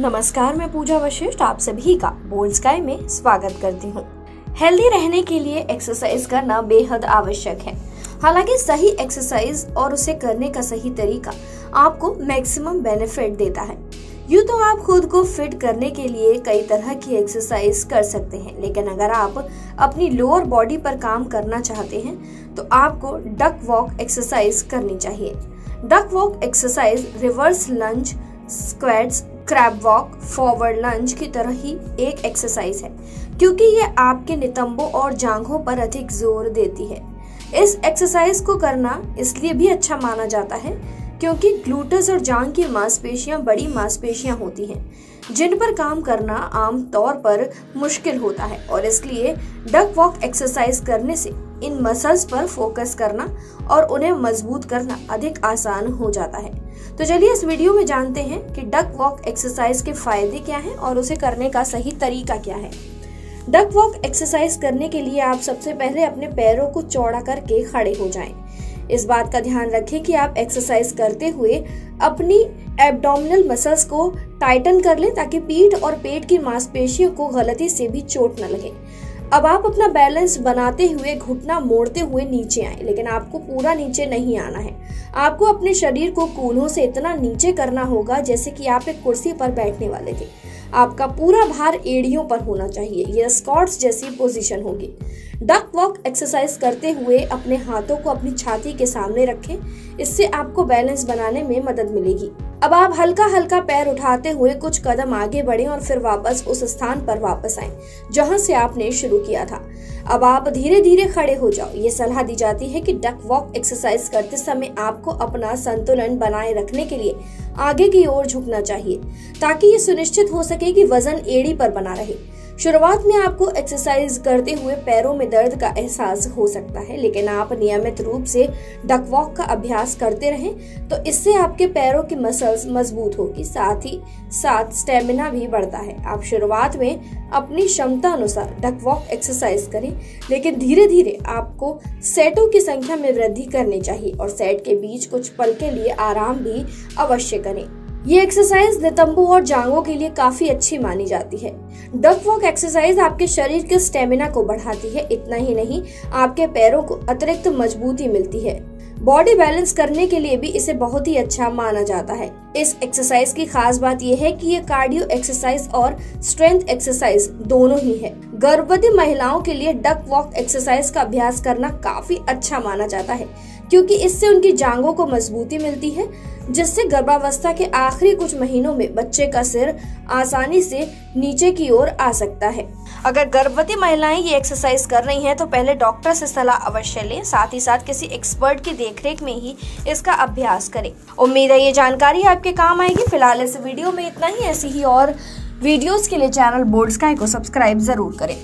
नमस्कार, मैं पूजा वशिष्ठ, आप सभी का बोल्ड स्काई में स्वागत करती हूँ। हेल्दी रहने के लिए एक्सरसाइज करना बेहद आवश्यक है। हालाँकि सही एक्सरसाइज और उसे करने का सही तरीका आपको मैक्सिमम बेनिफिट देता है। यूँ तो आप खुद को फिट करने के लिए कई तरह की एक्सरसाइज कर सकते हैं, लेकिन अगर आप अपनी लोअर बॉडी पर काम करना चाहते हैं तो आपको डक वॉक एक्सरसाइज करनी चाहिए। Duck walk exercise reverse lunge squats crab walk forward lunge की तरह ही एक एक्सरसाइज है, क्योंकि ये आपके नितंबों और जांघों पर अधिक ज़ोर देती है। इस एक्सरसाइज को करना इसलिए भी अच्छा माना जाता है क्योंकि ग्लूटस और जांग की मांसपेशियाँ बड़ी मांसपेशियाँ होती हैं, जिन पर काम करना आम तौर पर मुश्किल होता है और इसलिए डक वॉक एक्सरसाइज करने से इन मसल्स पर फोकस करना और उन्हें मज़बूत करना अधिक आसान हो जाता है तो चलिए इस वीडियो में जानते हैं कि डक वॉक एक्सरसाइज के फ़ायदे क्या हैं और उसे करने का सही तरीका क्या है डक वॉक एक्सरसाइज करने के लिए आप सबसे पहले अपने पैरों को चौड़ा करके खड़े हो जाएँ। इस बात का ध्यान रखें कि आप एक्सरसाइज करते हुए अपनी एब्डोमिनल मसल्स को टाइटन कर लें ताकि पीठ और पेट की मांसपेशियों को गलती से भी चोट न लगे। अब आप अपना बैलेंस बनाते हुए घुटना मोड़ते हुए नीचे आए, लेकिन आपको पूरा नीचे नहीं आना है। आपको अपने शरीर को कूल्हों से इतना नीचे करना होगा जैसे कि आप एक कुर्सी पर बैठने वाले थे। आपका पूरा भार एड़ियों पर होना चाहिए। यह स्कॉट्स जैसी पोजीशन होगी। डक वॉक एक्सरसाइज करते हुए अपने हाथों को अपनी छाती के सामने रखें। इससे आपको बैलेंस बनाने में मदद मिलेगी। अब आप हल्का हल्का पैर उठाते हुए कुछ कदम आगे बढ़े और फिर वापस उस स्थान पर वापस आए, जहाँ से आपने शुरू किया था। अब आप धीरे धीरे खड़े हो जाओ। ये सलाह दी जाती है कि डक वॉक एक्सरसाइज करते समय आपको अपना संतुलन बनाए रखने के लिए आगे की ओर झुकना चाहिए, ताकि ये सुनिश्चित हो सके कि वज़न एड़ी पर बना रहे। शुरुआत में आपको एक्सरसाइज करते हुए पैरों में दर्द का एहसास हो सकता है, लेकिन आप नियमित रूप से डक वॉक का अभ्यास करते रहें तो इससे आपके पैरों की मसल्स मज़बूत होगी, साथ ही साथ स्टेमिना भी बढ़ता है। आप शुरुआत में अपनी क्षमता अनुसार डक वॉक एक्सरसाइज करें, लेकिन धीरे धीरे आपको सेटों की संख्या में वृद्धि करनी चाहिए और सेट के बीच कुछ पल के लिए आराम भी अवश्य करें। ये एक्सरसाइज नितंबू और जांगों के लिए काफ़ी अच्छी मानी जाती है। डक वॉक एक्सरसाइज आपके शरीर के स्टेमिना को बढ़ाती है, इतना ही नहीं, आपके पैरों को अतिरिक्त मजबूती मिलती है। बॉडी बैलेंस करने के लिए भी इसे बहुत ही अच्छा माना जाता है। इस एक्सरसाइज की खास बात यह है कि ये कार्डियो एक्सरसाइज और स्ट्रेंथ एक्सरसाइज दोनों ही है। गर्भवती महिलाओं के लिए डक वॉक एक्सरसाइज का अभ्यास करना काफ़ी अच्छा माना जाता है, क्योंकि इससे उनकी जांगों को मजबूती मिलती है जिससे गर्भावस्था के आखिरी कुछ महीनों में बच्चे का सिर आसानी से नीचे की ओर आ सकता है। अगर गर्भवती महिलाएँ ये एक्सरसाइज कर रही हैं तो पहले डॉक्टर से सलाह अवश्य लें। साथ ही साथ किसी एक्सपर्ट की देखरेख में ही इसका अभ्यास करें। उम्मीद है ये जानकारी आपके काम आएगी। फ़िलहाल इस वीडियो में इतना ही। ऐसी ही और वीडियोस के लिए चैनल बोर्ड स्काई को सब्सक्राइब ज़रूर करें।